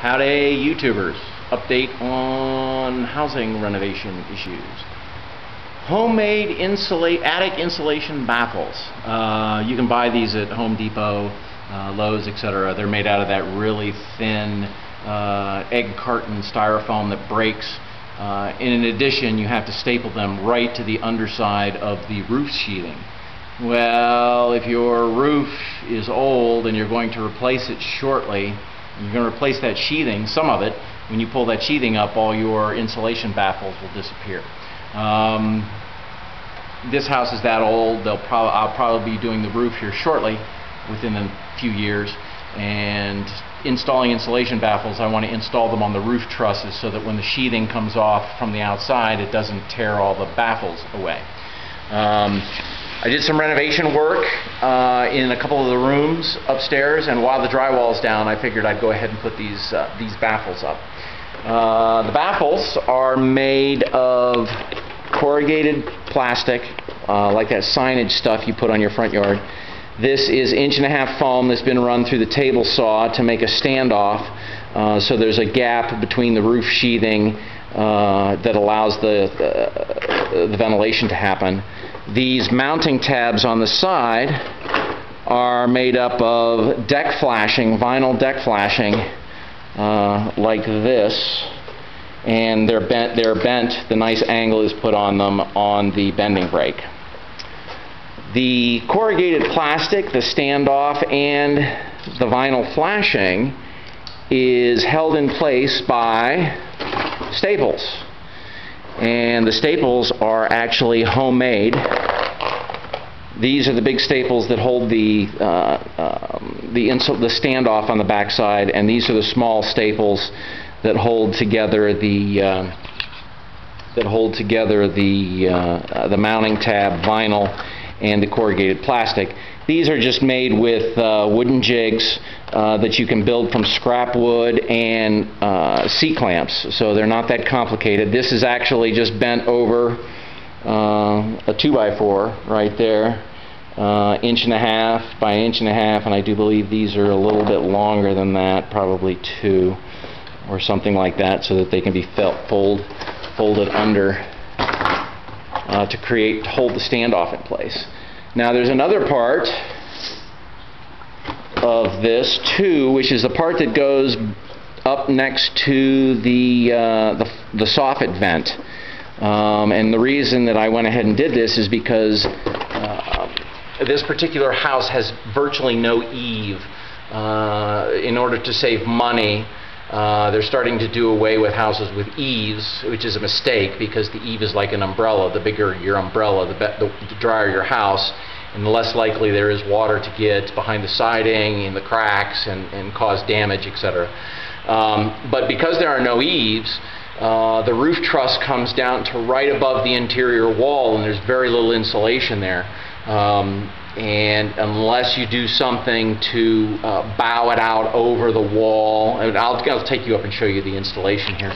Howdy YouTubers. Update on housing renovation issues. Homemade insulate attic insulation baffles. Uh, you can buy these at Home Depot, uh, Lowe's, etc. They're made out of that really thin uh, egg carton styrofoam that breaks. Uh, in addition, you have to staple them right to the underside of the roof sheathing. Well, if your roof is old and you're going to replace it shortly, you're going to replace that sheathing, some of it. When you pull that sheathing up, all your insulation baffles will disappear. Um, this house is that old. They'll I'll probably be doing the roof here shortly, within a few years. And installing insulation baffles, I want to install them on the roof trusses so that when the sheathing comes off from the outside, it doesn't tear all the baffles away. Um, I did some renovation work uh, in a couple of the rooms upstairs, and while the drywall is down, I figured I'd go ahead and put these uh, these baffles up. Uh, the baffles are made of corrugated plastic, uh, like that signage stuff you put on your front yard. This is inch and a half foam that's been run through the table saw to make a standoff, uh, so there's a gap between the roof sheathing uh, that allows the, the ventilation to happen. These mounting tabs on the side are made up of deck flashing, vinyl deck flashing, uh, like this. And they're bent, they're bent, the nice angle is put on them on the bending brake. The corrugated plastic, the standoff, and the vinyl flashing is held in place by staples and the staples are actually homemade. These are the big staples that hold the uh, um, the, the standoff on the backside, and these are the small staples that hold together the uh, that hold together the uh, the mounting tab vinyl and the corrugated plastic. These are just made with uh, wooden jigs uh, that you can build from scrap wood and uh, C-clamps, so they're not that complicated. This is actually just bent over uh, a 2x4 right there, uh, inch and a half by inch and a half, and I do believe these are a little bit longer than that, probably two or something like that, so that they can be felt, fold, folded under uh, to create, to hold the standoff in place. Now there's another part of this too, which is the part that goes up next to the, uh, the, the soffit vent. Um, and the reason that I went ahead and did this is because uh, this particular house has virtually no eave. Uh, in order to save money, uh, they're starting to do away with houses with eaves, which is a mistake because the eave is like an umbrella. The bigger your umbrella, the, the drier your house, and the less likely there is water to get behind the siding, in the cracks, and, and cause damage, etc. Um, but because there are no eaves, uh, the roof truss comes down to right above the interior wall, and there's very little insulation there. Um, and unless you do something to uh, bow it out over the wall, and I'll, I'll, take you up and show you the installation here.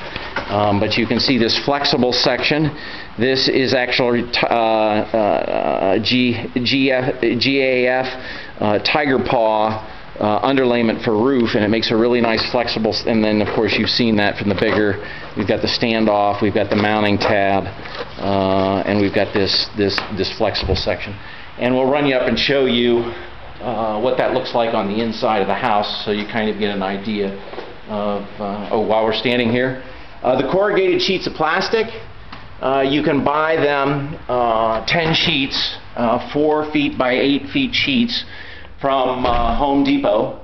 Um, but you can see this flexible section. This is actually uh, uh, G, GF, GAF uh, tiger paw uh, underlayment for roof, and it makes a really nice flexible. And then, of course, you've seen that from the bigger. We've got the standoff, we've got the mounting tab, uh, and we've got this this this flexible section and we'll run you up and show you uh, what that looks like on the inside of the house so you kind of get an idea of, uh, oh, while we're standing here. Uh, the corrugated sheets of plastic, uh, you can buy them uh, 10 sheets, uh, 4 feet by 8 feet sheets from Home Depot.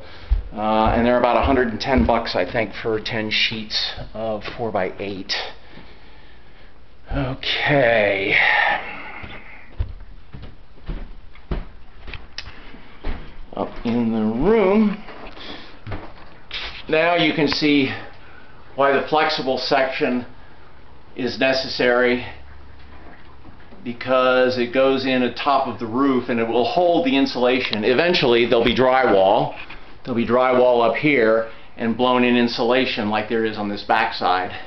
and they're about 110 bucks, I think, for 10 sheets of 4 by 8. Okay. Up in the room. Now you can see why the flexible section is necessary because it goes in atop of the roof and it will hold the insulation. Eventually there'll be drywall. There'll be drywall up here and blown in insulation like there is on this backside.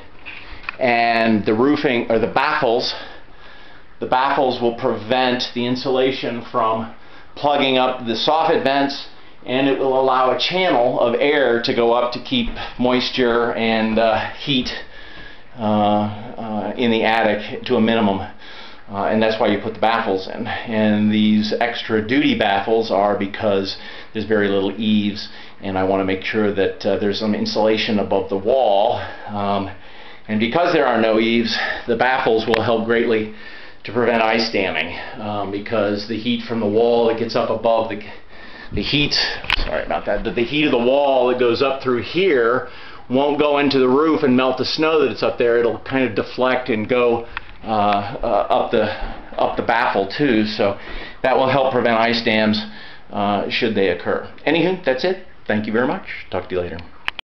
And the roofing or the baffles, the baffles will prevent the insulation from plugging up the soffit vents and it will allow a channel of air to go up to keep moisture and uh, heat uh, uh, in the attic to a minimum. Uh, and that's why you put the baffles in. And these extra duty baffles are because there's very little eaves, and I want to make sure that uh, there's some insulation above the wall. Um, and because there are no eaves, the baffles will help greatly to prevent ice damming um, because the heat from the wall that gets up above the the heat sorry about that but the heat of the wall that goes up through here won't go into the roof and melt the snow that's up there. It'll kind of deflect and go uh, uh, up the up the baffle too. So that will help prevent ice dams uh, should they occur. Anywho that's it. Thank you very much. Talk to you later